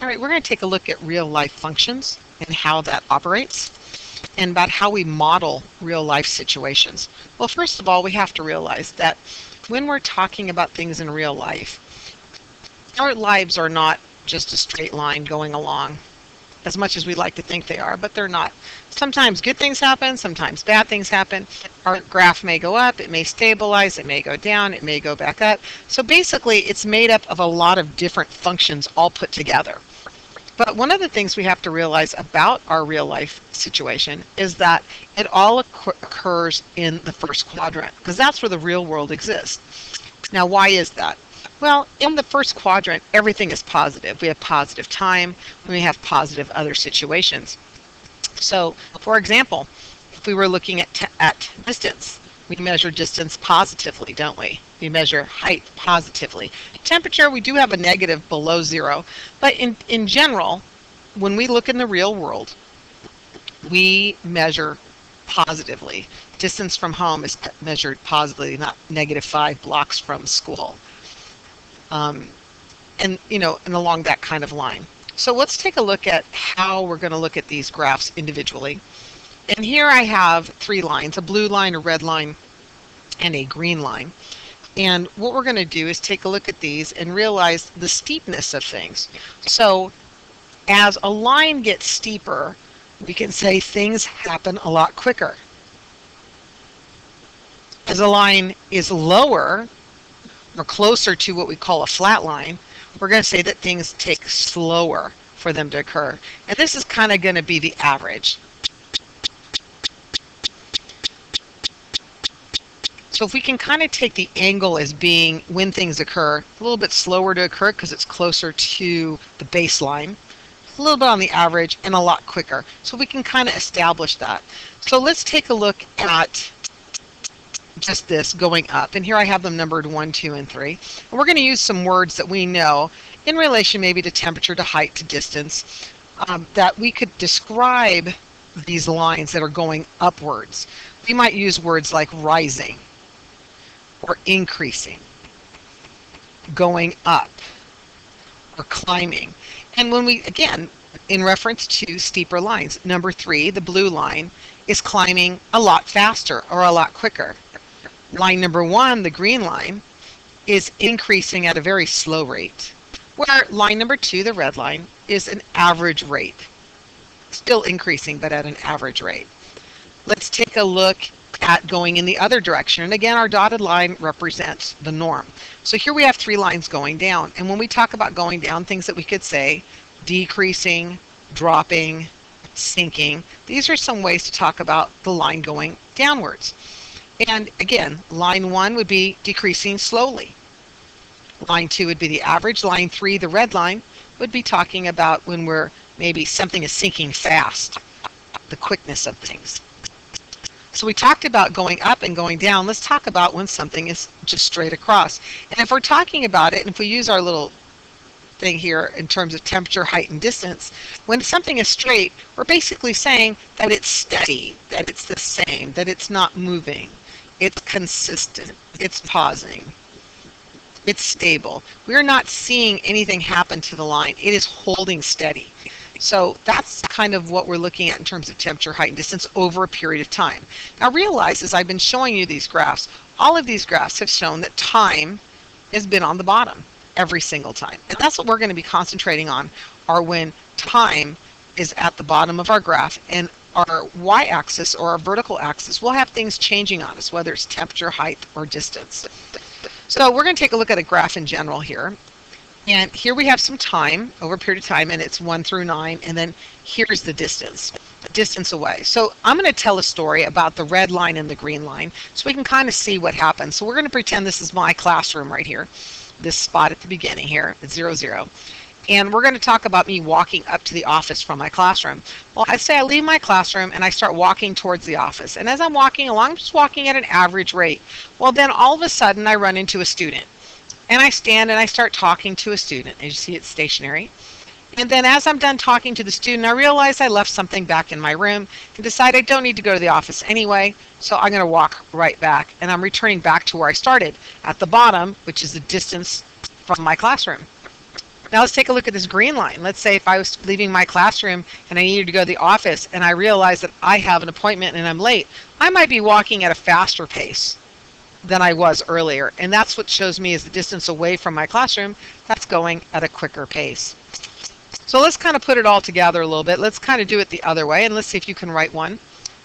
All right, we're going to take a look at real life functions and how that operates and about how we model real life situations. Well, first of all, we have to realize that when we're talking about things in real life, our lives are not just a straight line going along as much as we like to think they are, but they're not. Sometimes good things happen, sometimes bad things happen. Our graph may go up, it may stabilize, it may go down, it may go back up. So basically, it's made up of a lot of different functions all put together. But one of the things we have to realize about our real life situation is that it all occurs in the first quadrant because that's where the real world exists. Now, why is that? Well, in the first quadrant, everything is positive. We have positive time, we have positive other situations. So, for example, if we were looking at, at distance, we measure distance positively, don't we? We measure height positively. Temperature, we do have a negative below zero, but in, in general, when we look in the real world, we measure positively. Distance from home is measured positively, not negative five blocks from school um, and you know, and along that kind of line. So let's take a look at how we're going to look at these graphs individually. And here I have three lines, a blue line, a red line, and a green line. And what we're going to do is take a look at these and realize the steepness of things. So as a line gets steeper, we can say things happen a lot quicker. As a line is lower, or closer to what we call a flat line, we're going to say that things take slower for them to occur. And this is kind of going to be the average. So if we can kind of take the angle as being when things occur, a little bit slower to occur because it's closer to the baseline, a little bit on the average, and a lot quicker. So we can kind of establish that. So let's take a look at just this going up. And here I have them numbered 1, 2, and 3. And we're going to use some words that we know in relation maybe to temperature, to height, to distance, um, that we could describe these lines that are going upwards. We might use words like rising or increasing, going up, or climbing. And when we, again, in reference to steeper lines, number three, the blue line, is climbing a lot faster or a lot quicker line number one, the green line, is increasing at a very slow rate, where line number two, the red line, is an average rate. Still increasing, but at an average rate. Let's take a look at going in the other direction. And again, our dotted line represents the norm. So here we have three lines going down. And when we talk about going down, things that we could say, decreasing, dropping, sinking, these are some ways to talk about the line going downwards. And again, line one would be decreasing slowly. Line two would be the average. Line three, the red line, would be talking about when we're maybe something is sinking fast, the quickness of things. So we talked about going up and going down. Let's talk about when something is just straight across. And if we're talking about it, and if we use our little thing here in terms of temperature, height, and distance, when something is straight, we're basically saying that it's steady, that it's the same, that it's not moving. It's consistent. It's pausing. It's stable. We're not seeing anything happen to the line. It is holding steady. So that's kind of what we're looking at in terms of temperature, height, and distance over a period of time. Now realize as I've been showing you these graphs, all of these graphs have shown that time has been on the bottom every single time. And that's what we're going to be concentrating on, are when time is at the bottom of our graph and our y-axis or our vertical axis, we'll have things changing on us, whether it's temperature, height, or distance. So we're going to take a look at a graph in general here. And here we have some time, over a period of time, and it's 1 through 9, and then here's the distance, distance away. So I'm going to tell a story about the red line and the green line so we can kind of see what happens. So we're going to pretend this is my classroom right here, this spot at the beginning here, at 0, 0 and we're going to talk about me walking up to the office from my classroom. Well, I say I leave my classroom and I start walking towards the office. And as I'm walking along, I'm just walking at an average rate. Well, then all of a sudden I run into a student. And I stand and I start talking to a student. As you see, it's stationary. And then as I'm done talking to the student, I realize I left something back in my room and decide I don't need to go to the office anyway. So I'm going to walk right back. And I'm returning back to where I started at the bottom, which is the distance from my classroom. Now let's take a look at this green line. Let's say if I was leaving my classroom and I needed to go to the office and I realized that I have an appointment and I'm late, I might be walking at a faster pace than I was earlier. And that's what shows me is the distance away from my classroom. That's going at a quicker pace. So let's kind of put it all together a little bit. Let's kind of do it the other way and let's see if you can write one.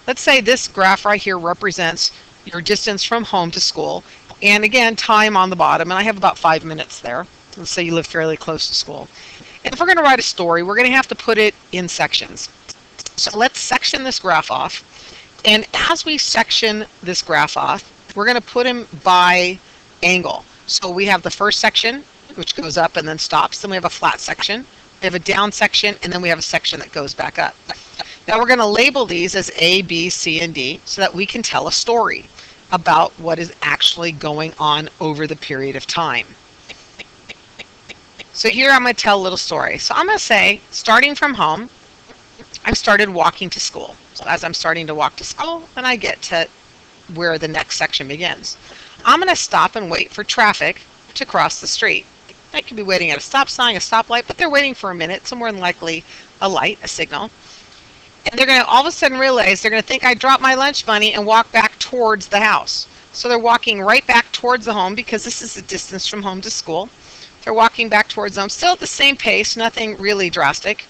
Let's say this graph right here represents your distance from home to school. And again, time on the bottom. And I have about five minutes there. Let's say you live fairly close to school. And if we're going to write a story, we're going to have to put it in sections. So let's section this graph off. And as we section this graph off, we're going to put them by angle. So we have the first section, which goes up and then stops. Then we have a flat section. We have a down section, and then we have a section that goes back up. Now we're going to label these as A, B, C, and D so that we can tell a story about what is actually going on over the period of time. So here I'm going to tell a little story. So I'm going to say, starting from home, I started walking to school. So as I'm starting to walk to school, then I get to where the next section begins. I'm going to stop and wait for traffic to cross the street. I could be waiting at a stop sign, a stoplight, but they're waiting for a minute, so more than likely a light, a signal. And they're going to all of a sudden realize they're going to think I dropped my lunch money and walk back towards the house. So they're walking right back towards the home because this is the distance from home to school. They're walking back towards them, still at the same pace, nothing really drastic.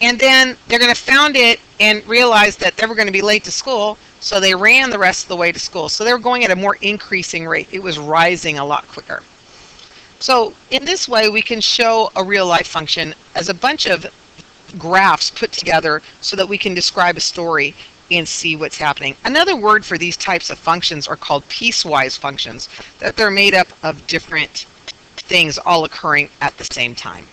And then they're going to found it and realize that they were going to be late to school, so they ran the rest of the way to school. So they were going at a more increasing rate. It was rising a lot quicker. So in this way, we can show a real life function as a bunch of graphs put together so that we can describe a story and see what's happening. Another word for these types of functions are called piecewise functions, that they're made up of different things all occurring at the same time.